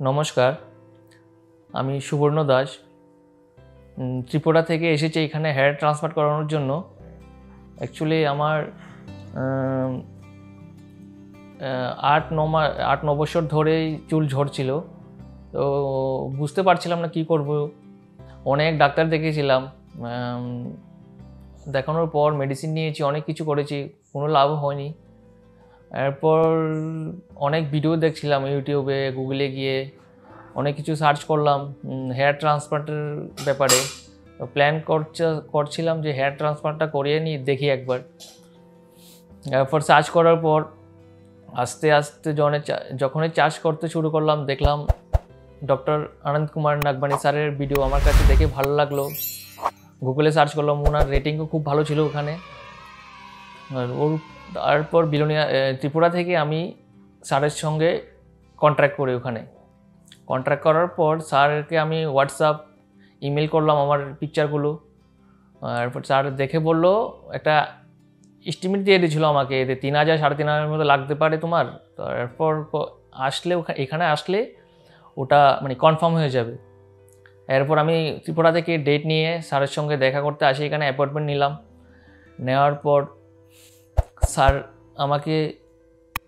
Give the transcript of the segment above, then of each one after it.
নমস্কার। আমি সুবর্ণ দাস। ত্রিপুরা থেকে এসেছি এখানে হেয়ার ট্রান্সফার করানোর জন্য। অ্যাকচুয়ালি আমার আট ন আট ন বছর ধরেই চুল ঝরছিল। তো বুঝতে পারছিলাম না কি করব। অনেক ডাক্তার দেখিয়েছিলাম। উম, দেখানোর পর মেডিসিন নিয়েছি অনেক কিছু করেছি কোনো লাভ হয়নি। এরপর অনেক ভিডিও দেখছিলাম ইউটিউবে গুগলে গিয়ে, অনেক কিছু সার্চ করলাম হেয়ার ট্রান্সপ্লান্টের ব্যাপারে। প্ল্যান করছে, করছিলাম যে হেয়ার ট্রান্সপ্লান্টটা করিয়ে নিই, দেখি একবার। এরপর সার্চ করার পর আস্তে আস্তে জনে যখনই চার্জ করতে শুরু করলাম, দেখলাম ডক্টর আনন্দ কুমার নাগবানি স্যারের ভিডিও আমার কাছে দেখে ভালো লাগল। গুগলে সার্চ করলাম ওনার রেটিংও খুব ভালো ছিল ওখানে। ওর, তারপর বিলোনিয়া ত্রিপুরা থেকে আমি স্যারের সঙ্গে কন্ট্রাক্ট করি ওখানে। কন্ট্রাক্ট করার পর স্যারকে আমি হোয়াটসঅ্যাপ ইমেল করলাম আমার পিকচারগুলো তারপর স্যার দেখে বলল, একটা এস্টিমেট দিয়ে দিয়েছিল আমাকে এতে তিন হাজার, সাড়ে তিন হাজারের মতো লাগতে পারে তোমার। তারপর আসলে এখানে আসলে ওটা মানে কনফার্ম হয়ে যাবে। এরপর আমি ত্রিপুরা থেকে ডেট নিয়ে স্যারের সঙ্গে দেখা করতে আসি, এখানে অ্যাপয়েন্টমেন্ট নিলাম। নেওয়ার পর স্যার আমাকে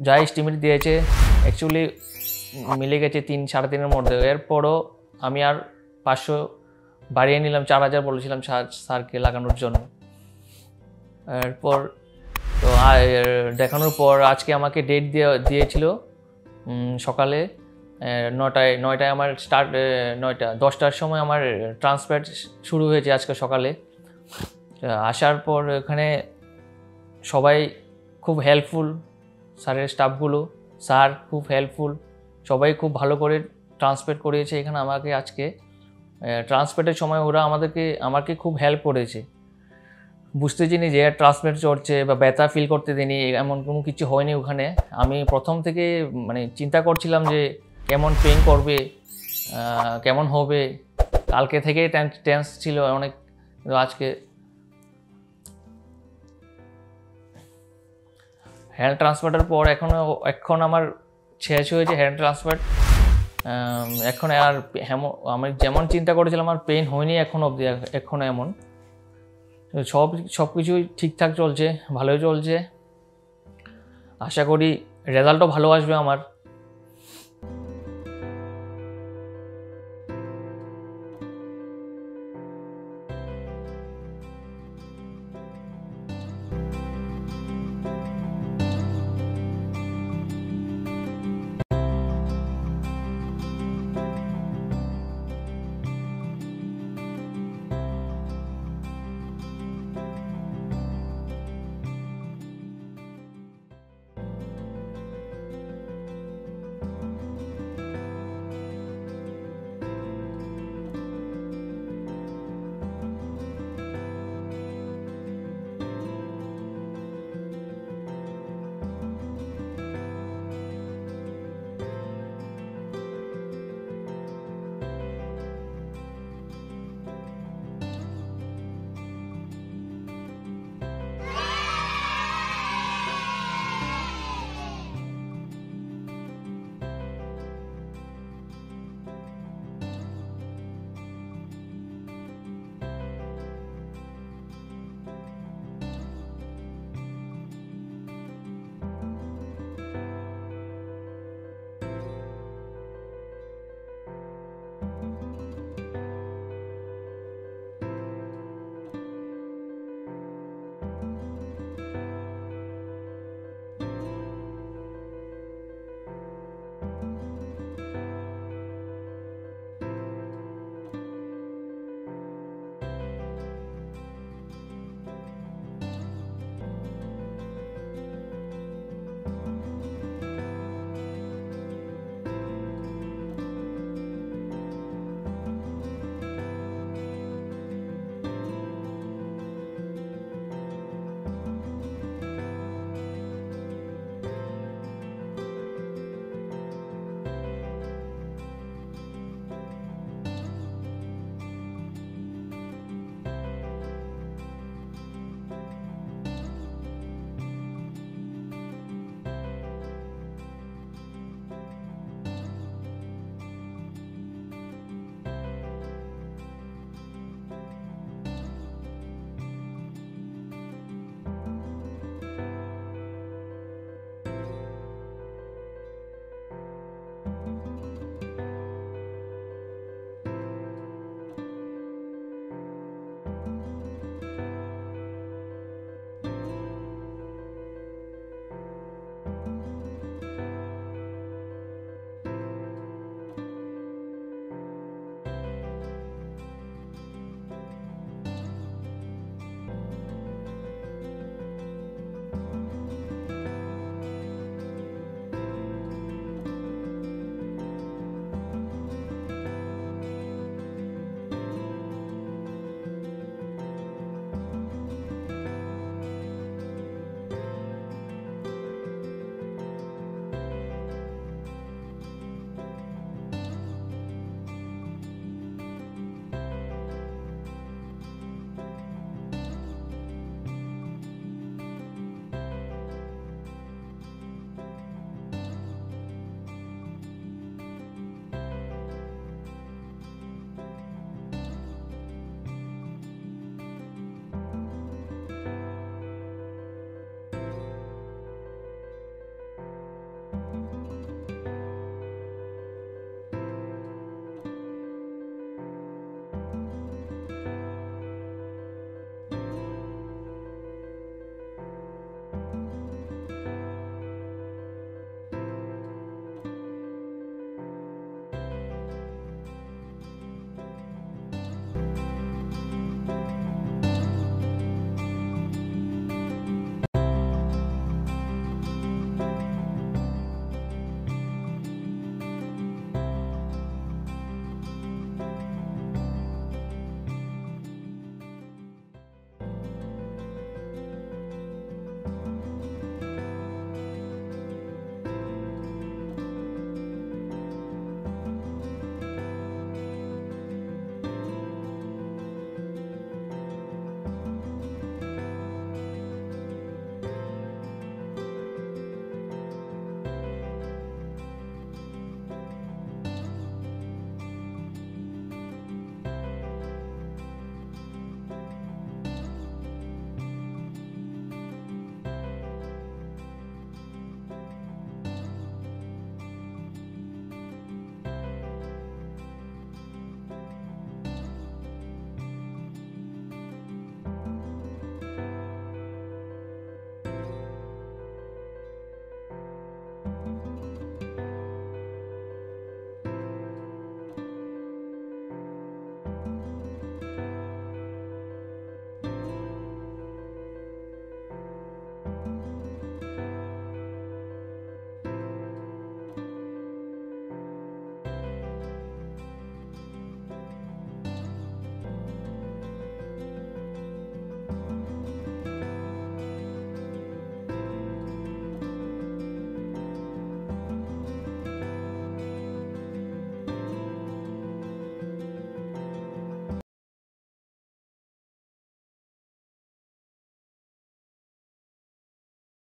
যা এস্টিমেট দিয়েছে অ্যাকচুয়ালি মিলে গেছে তিন, সাড়ে তিনের মধ্যে। এরপরও আমি আর পাঁচশো বাড়িয়ে নিলাম, চার হাজার বলেছিলাম স্যার- স্যারকে লাগানোর জন্য। এরপর তো দেখানোর পর আজকে আমাকে ডেট দিয়ে, দিয়েছিল সকালে নটায়, নয়টায় আমার স্টার্ট নয়টা, দশটার সময় আমার ট্রান্সফার শুরু হয়েছে আজকে সকালে। আসার পর এখানে সবাই খুব হেল্পফুল স্যারের স্টাফগুলো স্যার খুব হেল্পফুল সবাই খুব ভালো করে ট্রান্সপেট করিয়েছে এখানে আমাকে আজকে। ট্রান্সপেটের সময় ওরা আমাদেরকে, আমাকে খুব হেল্প করেছে। বুঝতে চিনি যে ট্রান্সপেট চড়ছে বা ব্যথা ফিল করতে দিনি এমন কোনো কিছু হয়নি ওখানে। আমি প্রথম থেকে মানে চিন্তা করছিলাম যে কেমন পেন করবে কেমন হবে। কালকে থেকে টেন্স ছিল অনেক। আজকে হেয়ার ট্রান্সফারটার পর এখনও এখন আমার শেষ হয়েছে হ্যান্ড ট্রান্সফার এখন আর আমি যেমন চিন্তা করেছিলাম আমার পেন হয়নি এখন অবধি এখনও এমন। সব সব কিছুই ঠিকঠাক চলছে, ভালোই চলছে। আশা করি রেজাল্টও ভালো আসবে আমার।